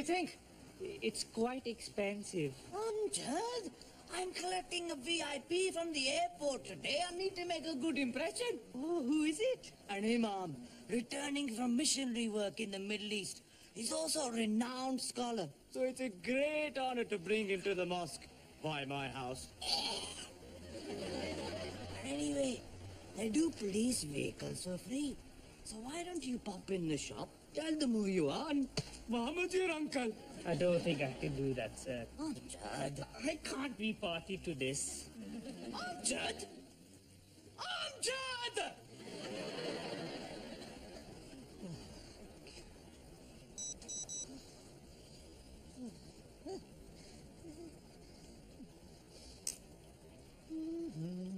Well, do you think? It's quite expensive. Um, Amjad, I'm collecting a VIP from the airport today. I need to make a good impression. Oh, who is it? An imam, returning from missionary work in the Middle East. He's also a renowned scholar. So it's a great honor to bring him to the mosque. By my house. Anyway, they do police vehicles for free. So why don't you pop in the shop, tell them who you are, and Muhammad's your uncle. I don't think I can do that, sir. Oh, Amjad, I can't be party to this. Amjad! Amjad! Sweetie!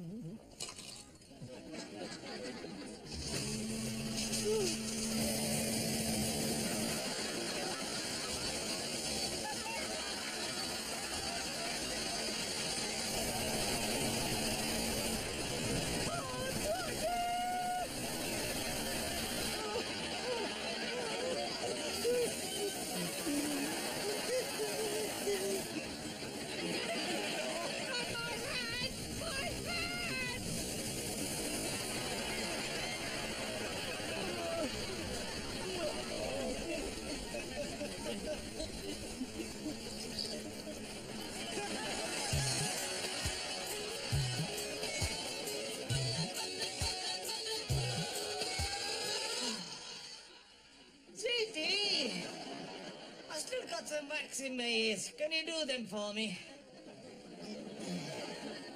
Wax in my ears. Can you do them for me?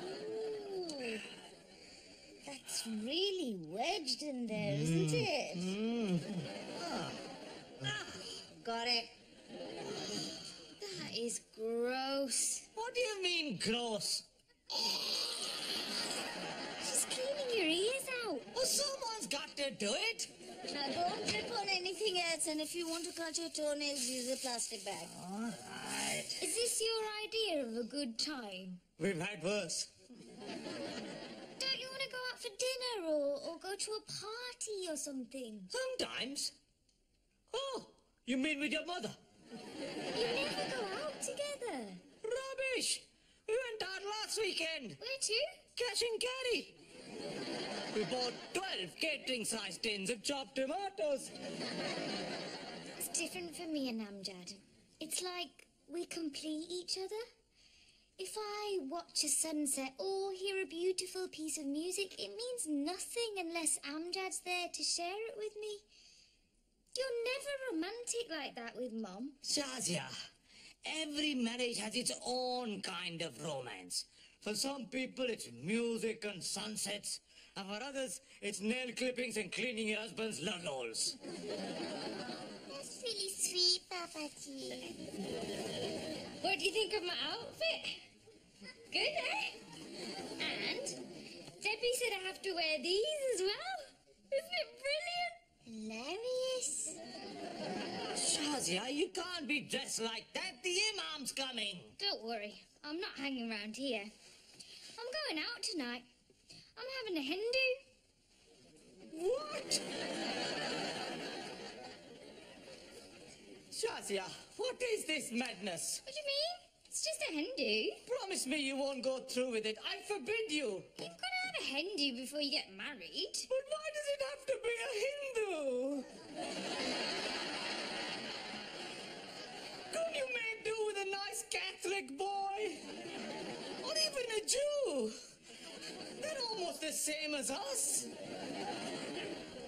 Ooh, that's really wedged in there, isn't it? Mm. Got it. That is gross. What do you mean, gross? She's cleaning your ears out. Well, someone's got to do it. Now don't trip on anything else, and if you want to cut your toenails, use a plastic bag. All right. Is this your idea of a good time? We've had worse. Don't you want to go out for dinner or, or go to a party or something? Sometimes. Oh, you mean with your mother? You never go out together. Rubbish! We went out last weekend. Where to? Cash and carry. We bought 12 catering sized tins of chopped tomatoes. It's different for me and Amjad. It's like we complete each other. If I watch a sunset or hear a beautiful piece of music, it means nothing unless Amjad's there to share it with me. You're never romantic like that with Mom. Shazia, every marriage has its own kind of romance. For some people, it's music and sunsets. And for others, it's nail clippings and cleaning your husband's lug holes. That's really sweet, Papa Papaji. What do you think of my outfit? Good, eh? And Debbie said I have to wear these as well. Isn't it brilliant? Hilarious. Shazia, you can't be dressed like that. The imam's coming. Don't worry, I'm not hanging around here. I'm going out tonight. I'm having a hen do. What? Shazia, what is this madness? What do you mean? It's just a hen do. Promise me you won't go through with it. I forbid you. You've got to have a hen do before you get married. But why does it have to be a Hindu? Couldn't you make do with a nice Catholic boy? Or even a Jew? They're almost the same as us.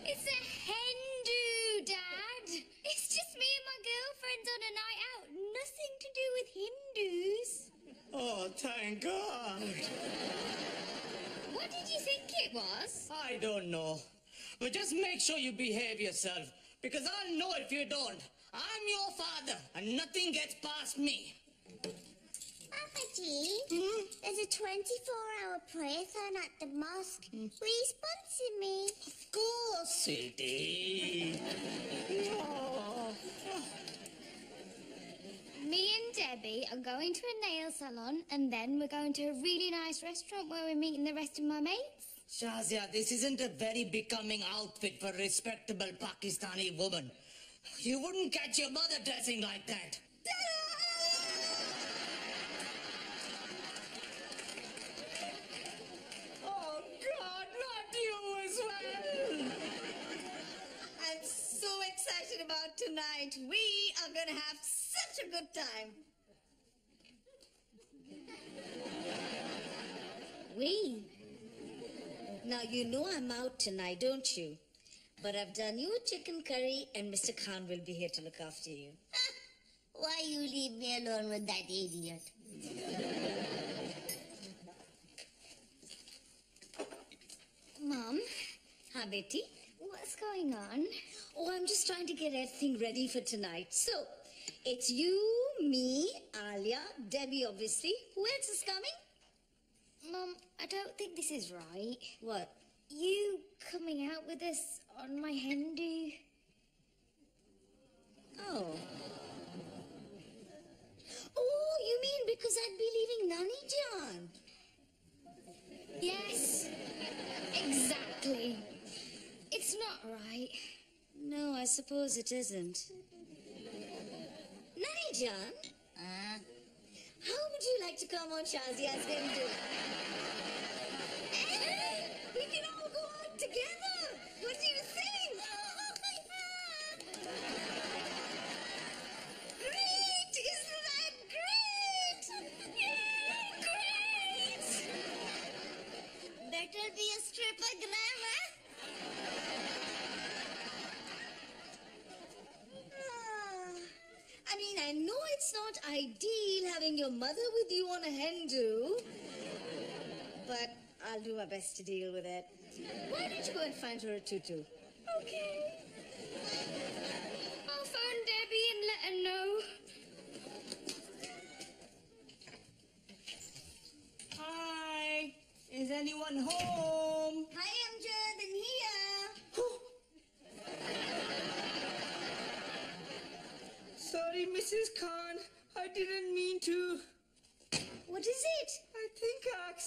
It's a hen do, Dad. It's just me and my girlfriends on a night out. Nothing to do with Hindus. Oh, thank God. What did you think it was? I don't know. But just make sure you behave yourself. Because I'll know if you don't. I'm your father, and nothing gets past me. Papaji, there's a 24-hour prayer-thon at the mosque. Will you sponsor me? Of course, sweetie. Oh. Me and Debbie are going to a nail salon and then we're going to a really nice restaurant where we're meeting the rest of my mates. Shazia, this isn't a very becoming outfit for a respectable Pakistani woman. You wouldn't catch your mother dressing like that. About tonight. We are going to have such a good time. We? Now, you know I'm out tonight, don't you? But I've done you a chicken curry, and Mr. Khan will be here to look after you. Why you leave me alone with that idiot? Mom, Hi, Betty. What's going on? Oh, I'm just trying to get everything ready for tonight. So, it's you, me, Alia, Debbie, obviously. Who else is coming? Mom, I don't think this is right. What? You coming out with us on my? Oh. Oh, you mean because I'd be leaving Nani John? Yes, exactly. It's not right. No, I suppose it isn't. Nani John, Huh? how would you like to come on Shazia's hen ideal having your mother with you on a hen do, but I'll do my best to deal with it. Why don't you go and find her a tutu? Okay. I'll phone Debbie and let her know. Hi. Is anyone home?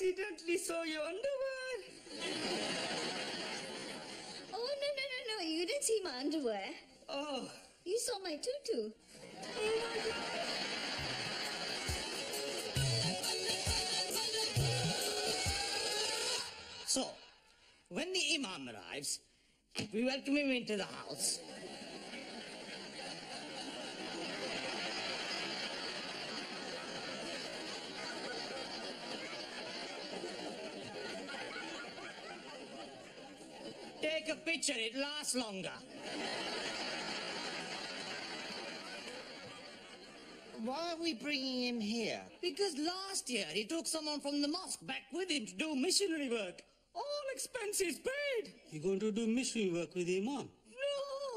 Accidentally saw your underwear. Oh, no, no, no, no. You didn't see my underwear. Oh, You saw my tutu. So, when the Imam arrives, we welcome him into the house. A picture, it lasts longer. Why are we bringing him here? Because last year he took someone from the mosque back with him to do missionary work. All expenses paid. You're going to do missionary work with the Imam?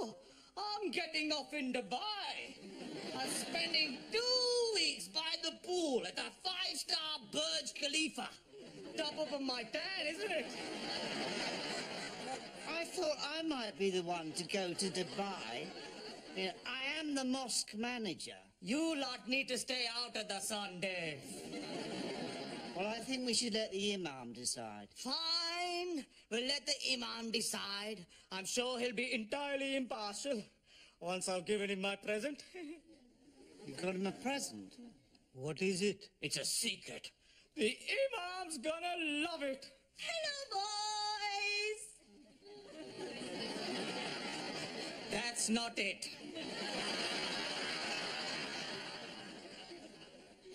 No, I'm getting off in Dubai. I'm spending two weeks by the pool at a five-star Burj Khalifa. Top up of my tan, isn't it? I thought I might be the one to go to Dubai. Yeah, I am the mosque manager. You lot need to stay out of the sun, Dave. Well, I think we should let the Imam decide. Fine. We'll let the Imam decide. I'm sure he'll be entirely impartial. Once I've given him my present. You got him a present. what is it? It's a secret. The Imam's gonna love it. Hello, boys. That's not it.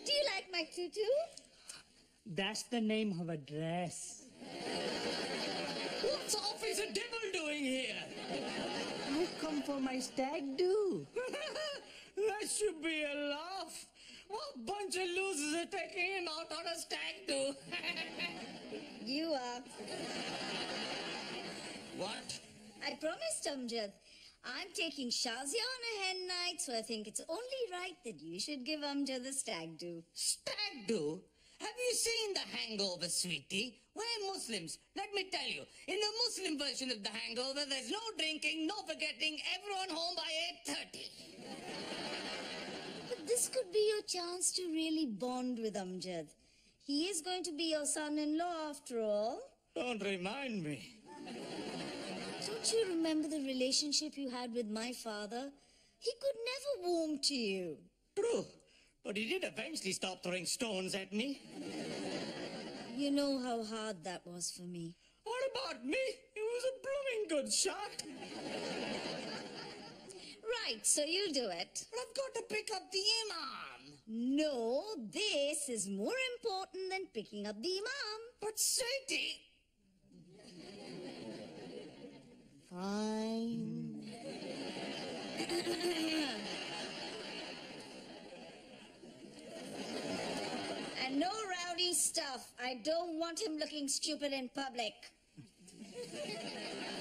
Do you like my tutu? That's the name of a dress. What's Officer Dibble doing here? I've come for my stag do. that should be a laugh. What bunch of losers are taking him out on a stag do? You are. what? I promised Amjad. I'm taking Shazia on a hen night, so I think it's only right that you should give Amjad the stag do. Stag do? Have you seen the hangover, sweetie? We're Muslims. Let me tell you, in the Muslim version of the hangover, there's no drinking, no forgetting, everyone home by 8.30. But this could be your chance to really bond with Amjad. He is going to be your son-in-law after all. Don't remind me. Don't you remember the relationship you had with my father? He could never warm to you. True. But he did eventually stop throwing stones at me. You know how hard that was for me. What about me? It was a blooming good shot. Right, so you'll do it. But I've got to pick up the imam. No, this is more important than picking up the imam. But Sadie... don't want him looking stupid in public.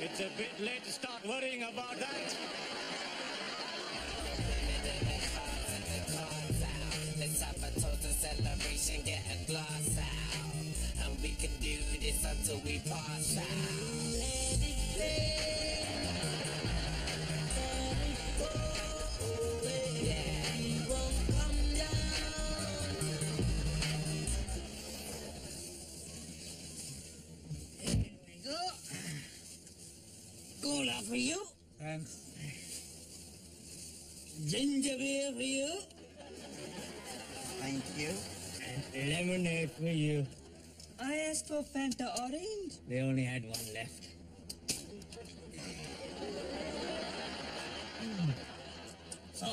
It's a bit late to start worrying about that. Let's have a total celebration, get a glass out. And we can do this until we pass out. Cola for you. Thanks. Ginger beer for you. Thank you. And lemonade for you. I asked for Fanta Orange. They only had one left. So,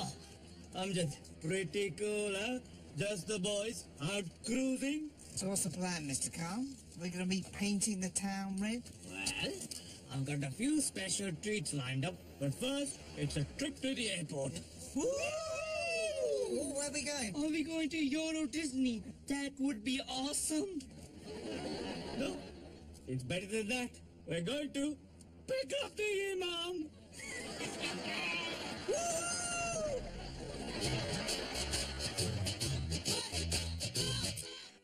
I'm just pretty cool, huh? Just the boys out cruising. So what's the plan, Mr. Khan? We're going to be painting the town red? Well, I've got a few special treats lined up, but first, it's a trip to the airport. Woo! Where are we going? Are we going to Euro Disney? That would be awesome. No, it's better than that. We're going to pick up the imam.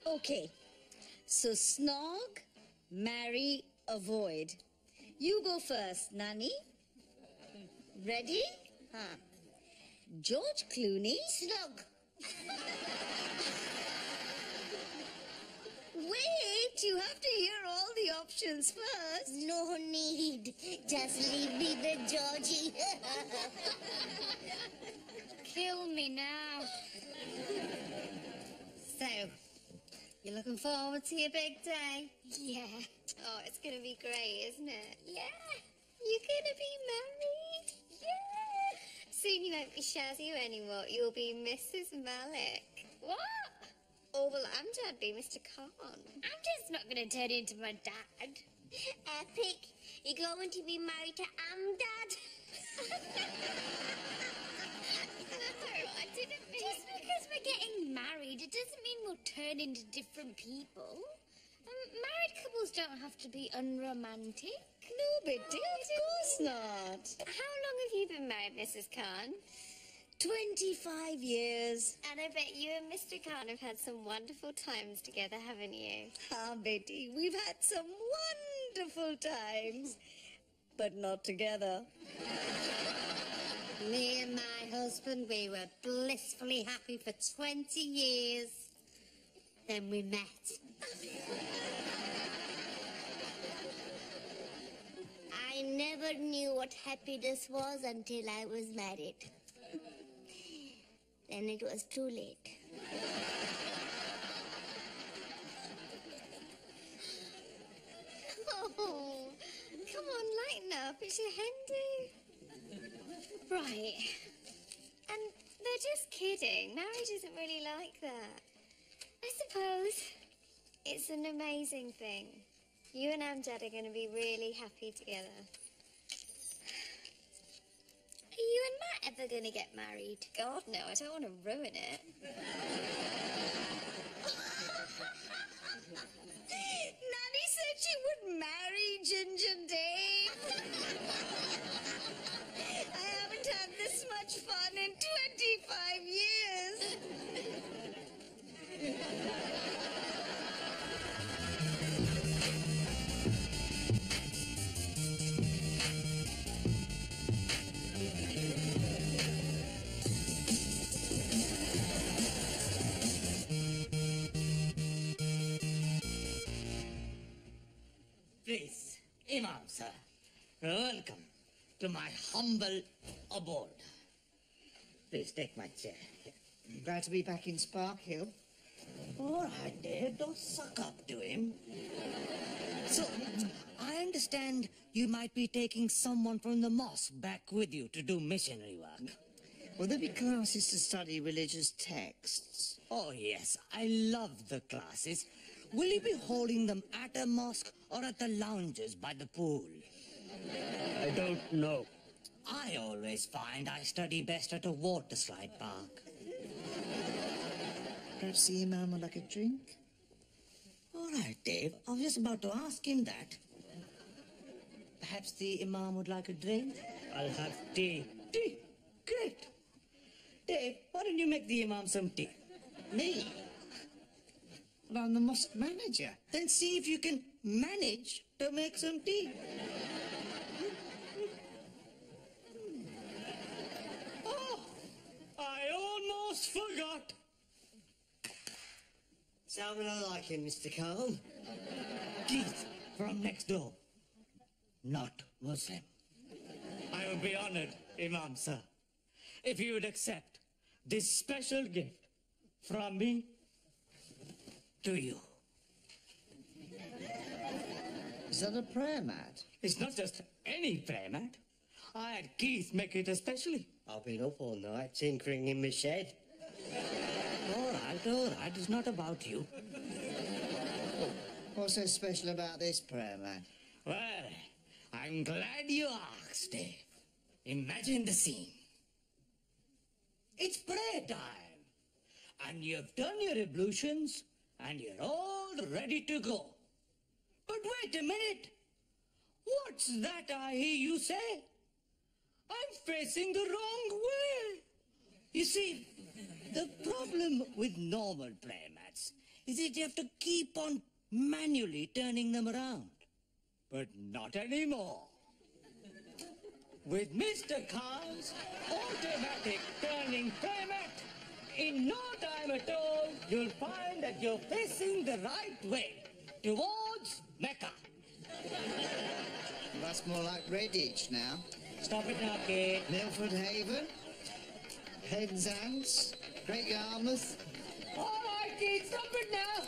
Okay, so snog, marry, avoid. You go first, Nani. Ready? Huh. George Clooney. Slug. Wait, you have to hear all the options first. No need. Just leave me the Georgie. Kill me now. So, you're looking forward to your big day? yeah. Oh, it's going to be great, isn't it? Yeah. You're going to be married? Yeah. Soon you won't be Shazzy anymore. You'll be Mrs. Malik. What? Oh, well, Amjad be Mr. Khan. Amjad's not going to turn into my dad. Epic. You're going to be married to Amdad. Just because we're getting married, it doesn't mean we'll turn into different people. Um, married couples don't have to be unromantic. No, Betty, of course not. How long have you been married, Mrs. Khan? 25 years. And I bet you and Mr. Khan have had some wonderful times together, haven't you? Ah, Betty, we've had some wonderful times, but not together. Me and my husband, we were blissfully happy for 20 years. Then we met. I never knew what happiness was until I was married. then it was too late. Oh, come on, lighten up. It's hen do. Right. And they're just kidding. Marriage isn't really like that. I suppose it's an amazing thing. You and Amjad are going to be really happy together. Are you and Matt ever going to get married? God, no, I don't want to ruin it. Nanny said she would marry Ginger Dave. much fun in 25 years. Please, Imam, sir, welcome to my humble abode. Please take my chair. Glad to be back in Sparkhill. All right, Dave, don't suck up to him. So, I understand you might be taking someone from the mosque back with you to do missionary work. Will there be classes to study religious texts? Oh, yes, I love the classes. Will you be holding them at a mosque or at the lounges by the pool? I don't know. I always find I study best at a waterslide park. Perhaps the Imam would like a drink? All right, Dave. I was just about to ask him that. Perhaps the Imam would like a drink? I'll have tea. Tea? Great. Dave, why don't you make the Imam some tea? Me? Well, I'm the mosque manager. Then see if you can manage to make some tea. oh, I almost forgot. Sounded like him, Mr. Calm. Keith from next door. Not Muslim. I would be honored, Imam, sir, if you would accept this special gift from me to you. Is that a prayer mat? It's not just any prayer mat. I had Keith make it especially. I've been up all night tinkering in my shed. All right, all right. It's not about you. Oh, what's so special about this prayer mat? Well, I'm glad you asked, Dave. Imagine the scene. It's prayer time, and you've done your ablutions, and you're all ready to go. But wait a minute. What's that I hear you say? I'm facing the wrong way. You see, the problem with normal prayer mats is that you have to keep on manually turning them around. But not anymore. With Mr. Khan's automatic turning prayer mat, in no time at all, you'll find that you're facing the right way towards Mecca. That's more like Redditch now. Stop it now, kid. Milford Haven, Penzance, Great Yarmouth. All right, kid, stop it now.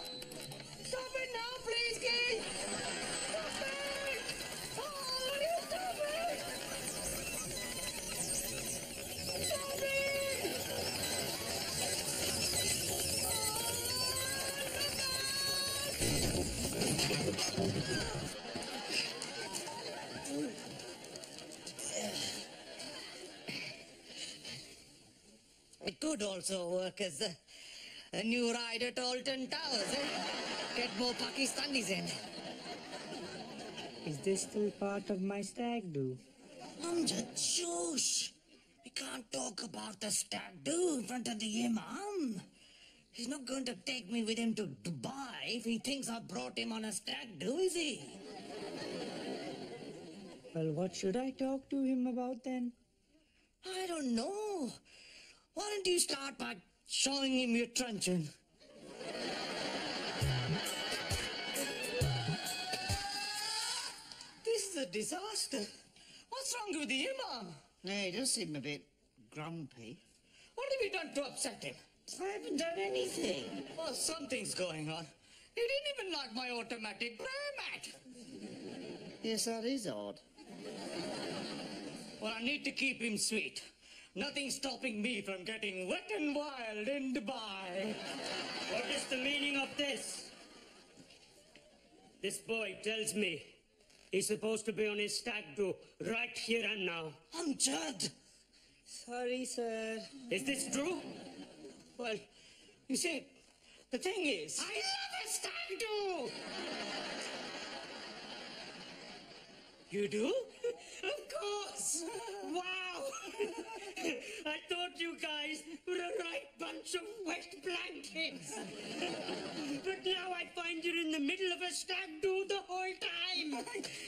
Stop it now, please, kid. Could also work as a, a new ride at Alton Towers, eh? Get more Pakistanis in. Is this still part of my stag do? Amjad, shush! We can't talk about the stag do in front of the Imam. He's not going to take me with him to Dubai if he thinks I brought him on a stag do, is he? Well, what should I talk to him about then? I don't know. Why don't you start by showing him your truncheon? this is a disaster. What's wrong with the Imam? Yeah, he does seem a bit grumpy. What have you done to upset him? I haven't done anything. Well, something's going on. He didn't even like my automatic prayer mat. Yes, that is odd. Well, I need to keep him sweet. Nothing's stopping me from getting wet and wild in Dubai. What is the meaning of this? This boy tells me he's supposed to be on his stag do right here and now. Amjad! Sorry, sir. Is this true? Well, you see, the thing is... I love a stag do! You do? Of course! Wow! I thought you guys were a right bunch of wet blankets. but now I find you're in the middle of a stag do the whole time.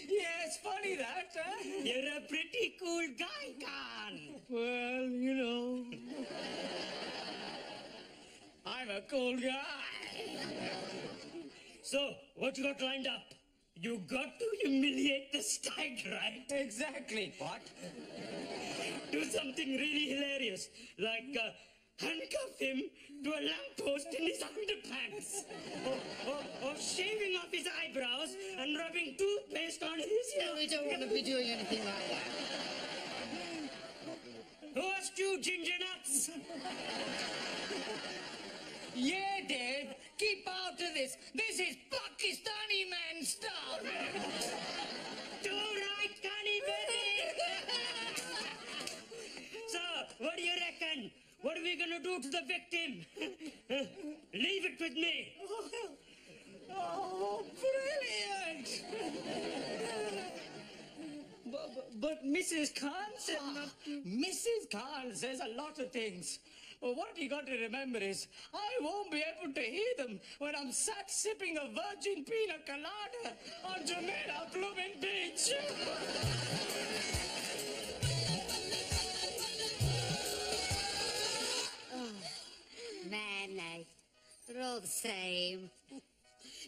yeah, it's funny that, huh? You're a pretty cool guy, Khan. Well, you know. I'm a cool guy. So, what you got lined up? You got to humiliate the stag, right? Exactly. What? Do something really hilarious, like uh, handcuff him to a lamppost in his underpants, or, or, or shaving off his eyebrows and rubbing toothpaste on his No, we don't want to be doing anything like that. Who asked you, ginger nuts? Yeah, Dave. Keep out of this. This is Pakistani man stuff. Gonna do to the victim? Leave it with me. Oh, brilliant! but, but, Mrs. Khan said ah. to... Mrs. Khan says a lot of things. What you got to remember is, I won't be able to hear them when I'm sat sipping a virgin pina colada on Jamaica Blooming Beach. They're all the same.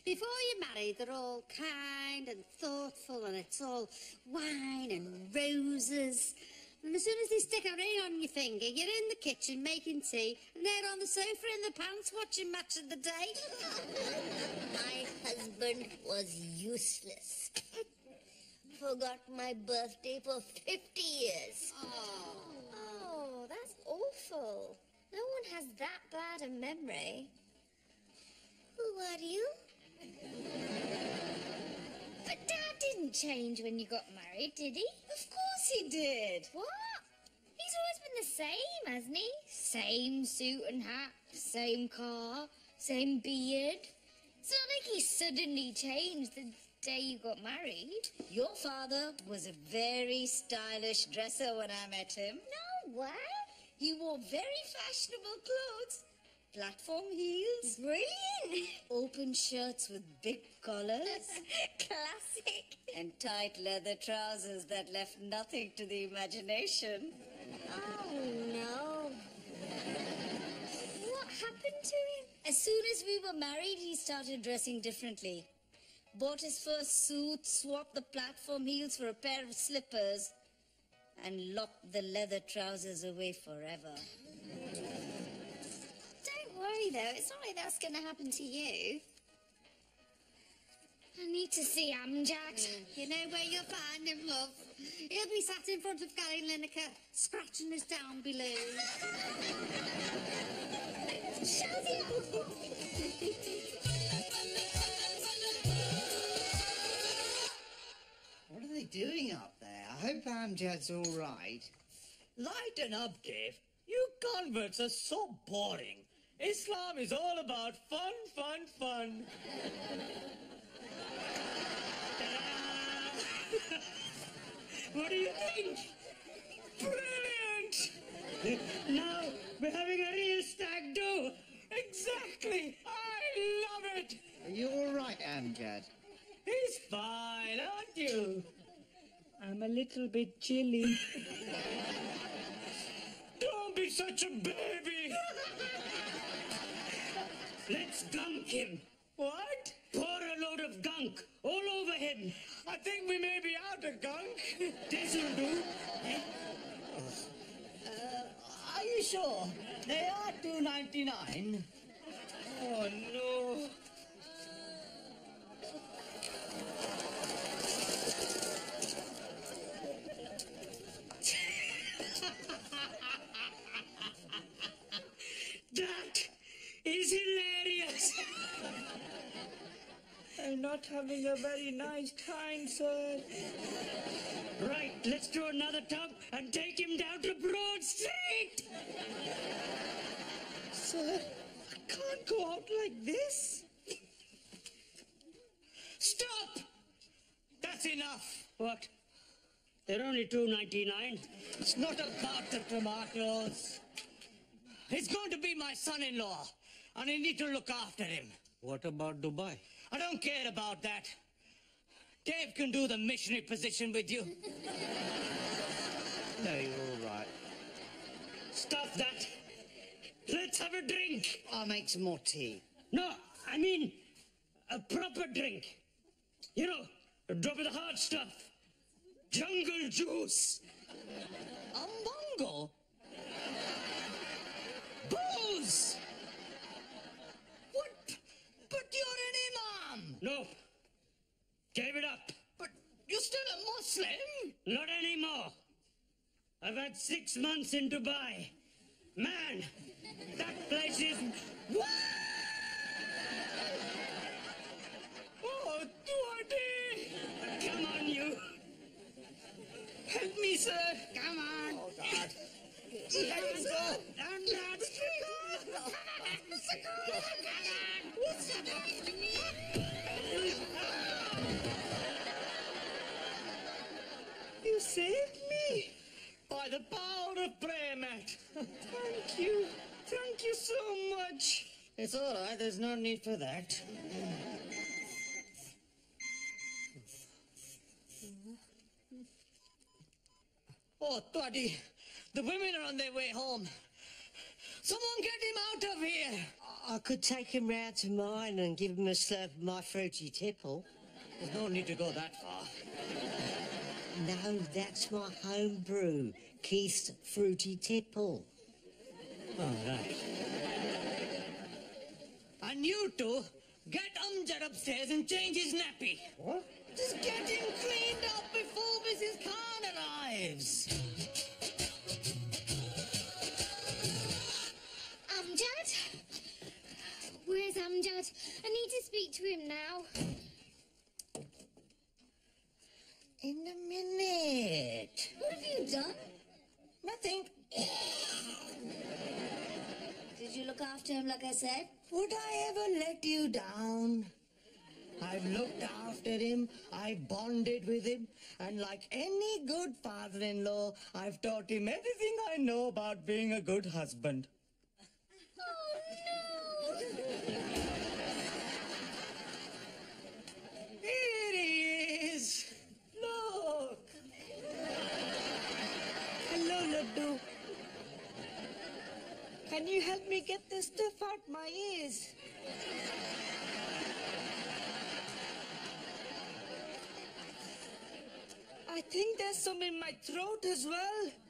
Before you're married, they're all kind and thoughtful, and it's all wine and roses. And as soon as they stick a ring on your finger, you're in the kitchen making tea, and they're on the sofa in the pants watching Match of the Day. My husband was useless. Forgot my birthday for 50 years. Oh, that's awful. No one has that bad a memory. Who are you? But Dad didn't change when you got married, did he? Of course he did. What? He's always been the same, hasn't he? Same suit and hat, same car, same beard. It's not like he suddenly changed the day you got married. Your father was a very stylish dresser when I met him. No way. He wore very fashionable clothes. Platform heels, Brilliant. open shirts with big collars, Classic. and tight leather trousers that left nothing to the imagination. Oh, no. What happened to him? As soon as we were married, he started dressing differently. Bought his first suit, swapped the platform heels for a pair of slippers, and locked the leather trousers away forever. Worry, though. It's not like that's going to happen to you. I need to see Amjad. You know where you'll find him, love. He'll be sat in front of Gary Lineker, scratching his down below. What are they doing up there? I hope Amjad's all right. Lighten up, Dave. You converts are so boring. Islam is all about fun, fun, fun. What do you think? Brilliant! Now we're having a real stag do. Exactly! I love it! Are you all right, Amjad? He's fine, aren't you? I'm a little bit chilly. Don't be such a baby! Let's gunk him. What? Pour a load of gunk all over him. I think we may be out of gunk. This'll do. Uh, are you sure? They are two ninety nine. Oh no. That is hilarious. I'm not having a very nice time, sir. Right, let's do another tub and take him down to Broad Street. Sir, I can't go out like this. Stop! That's enough. What? They're only two ninety nine. It's not about the tomatoes. He's going to be my son-in-law, and I need to look after him. What about Dubai? I don't care about that. Dave can do the missionary position with you. No, you're all right. Stop that. Let's have a drink. I'll make some more tea. No, I mean a proper drink. You know, A drop of the hard stuff. Jungle juice. Umbongo? Booze! What? But you're an imam! No. Gave it up. But you're still a Muslim? Not anymore. I've had six months in Dubai. Man, that place is. What? Oh, Duarte! Come on, you. Help me, sir! Come on. Oh, God. Let us go. I'm not. You saved me! By the power of prayer, Matt. Thank you. Thank you so much. It's all right. There's no need for that. Oh, Toddy, the women are on their way home. Someone get him out of here. I could take him round to mine and give him a slurp of my fruity tipple. There's no need to go that far. No, that's my home brew. Keith's fruity tipple. All right. And you two, get Amjad upstairs and change his nappy. What? Just get him cleaned up before Mrs. Khan arrives. Um, Amjad? Where's um, Amjad? I need to speak to him now. In a minute. What have you done? Nothing. Did you look after him like I said? Would I ever let you down? I've looked after him, I've bonded with him, and like any good father-in-law, I've taught him everything I know about being a good husband. Oh Here he is. Look. Laddu. Can you help me get this stuff out my ears? I think there's some in my throat as well.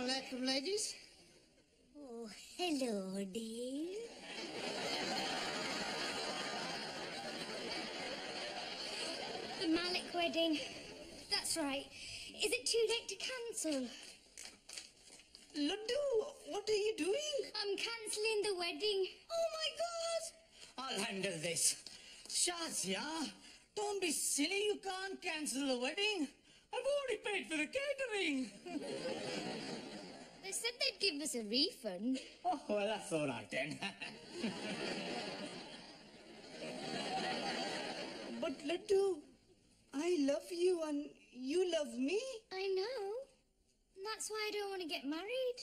Alaikum, ladies. Oh, hello, dear. The Malik wedding. That's right. Is it too late to cancel? Laddu, what are you doing? I'm cancelling the wedding. Oh my God! I'll handle this. Shazia, don't be silly. You can't cancel the wedding. I've already paid for the catering. They said they'd give us a refund. Oh, well, that's all right then. But Laddu, I love you and you love me. I know. That's why I don't want to get married.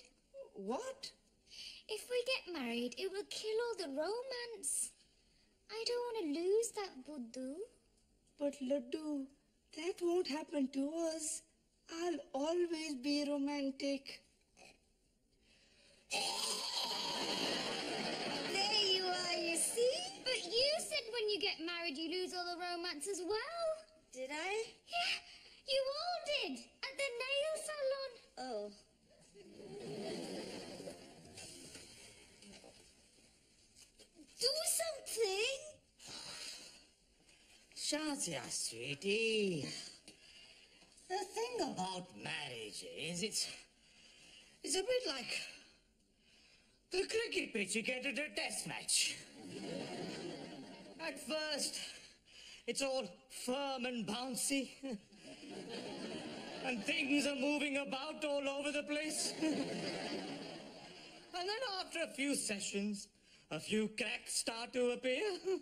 What? If we get married, it will kill all the romance. I don't want to lose that Buddhu. But Laddu, that won't happen to us. I'll always be romantic. There you are, you see? But you said when you get married, you lose all the romance as well. Did I? Yeah, you all did at the nail salon. Oh. Do something! Shazia, sweetie. The thing about marriage is it's it's a bit like the cricket pitch you get at a test match. At first, it's all firm and bouncy. and things are moving about all over the place. And then after a few sessions, a few cracks start to appear. and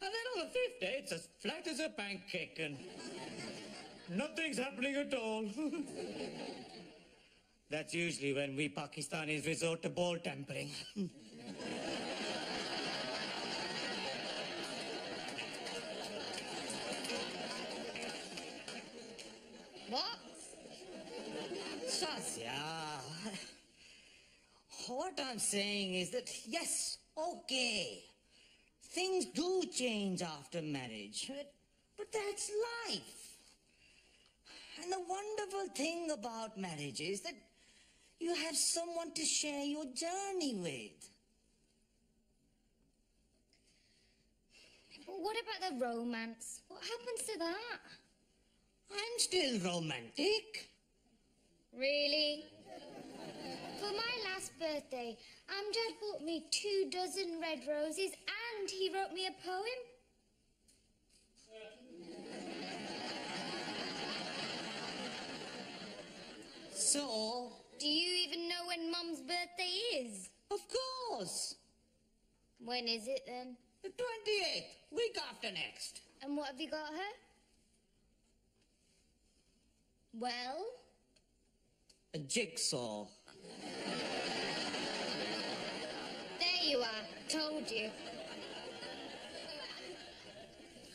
then on the fifth day, it's as flat as a pancake and nothing's happening at all. That's usually when we Pakistanis resort to ball tampering. What? Shazia, what I'm saying is that, yes, okay, things do change after marriage, but, but that's life. And the wonderful thing about marriage is that you have someone to share your journey with. But what about the romance? What happens to that? I'm still romantic. Really? For my last birthday, Amjad bought me two dozen red roses and he wrote me a poem. So, Do you even know when Mum's birthday is? of course, When is it then? the 28th, week after next. And what have you got her? Well, A jigsaw. there you are. Told you.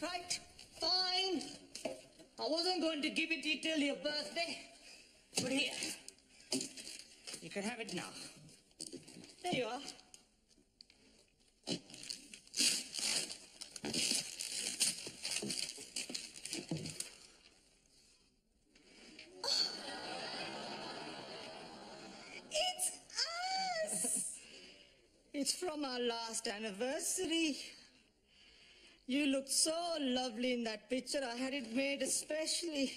Right, fine. I wasn't going to give it to you till your birthday, but here, you can have it now. There you are. It's us! It's from our last anniversary. You looked so lovely in that picture. I had it made especially.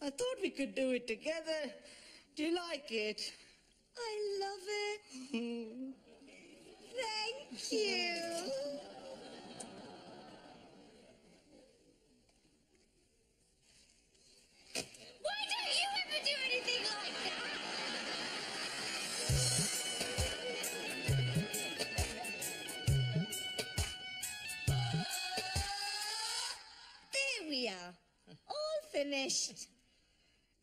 I thought we could do it together. Do you like it? I love it. Thank you.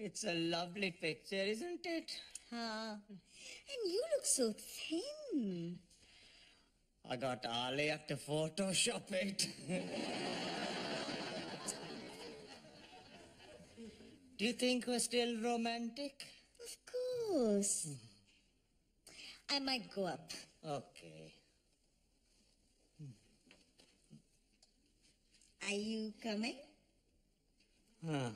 It's a lovely picture, isn't it? Huh. And you look so thin. I got Alia to Photoshop it. Do you think we're still romantic? Of course. I might go up. Okay. Are you coming? Huh.